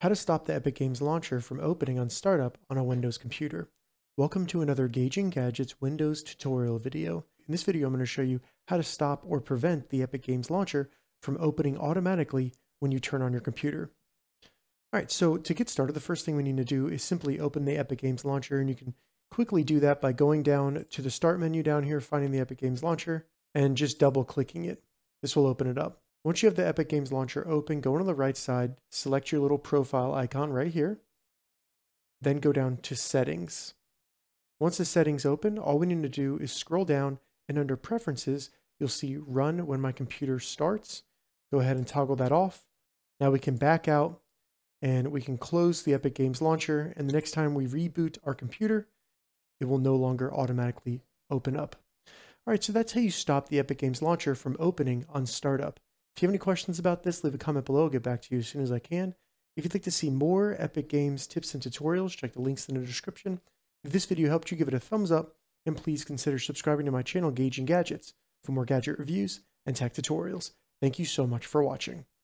How to stop the Epic Games Launcher from opening on startup on a Windows computer. Welcome to another Gauging Gadgets Windows tutorial video. In this video, I'm going to show you how to stop or prevent the Epic Games Launcher from opening automatically when you turn on your computer. All right, so to get started, the first thing we need to do is simply open the Epic Games Launcher, and you can quickly do that by going down to the Start menu down here, finding the Epic Games Launcher, and just double clicking it. This will open it up. Once you have the Epic Games Launcher open, go on the right side, select your little profile icon right here, then go down to Settings. Once the settings open, all we need to do is scroll down and under Preferences, you'll see Run when my computer starts. Go ahead and toggle that off. Now we can back out and we can close the Epic Games Launcher and the next time we reboot our computer, it will no longer automatically open up. All right, so that's how you stop the Epic Games Launcher from opening on startup. If you have any questions about this, leave a comment below. I'll get back to you as soon as I can. If you'd like to see more Epic Games tips and tutorials, check the links in the description. If this video helped you, give it a thumbs up, and please consider subscribing to my channel, Gauging Gadgets, for more gadget reviews and tech tutorials. Thank you so much for watching.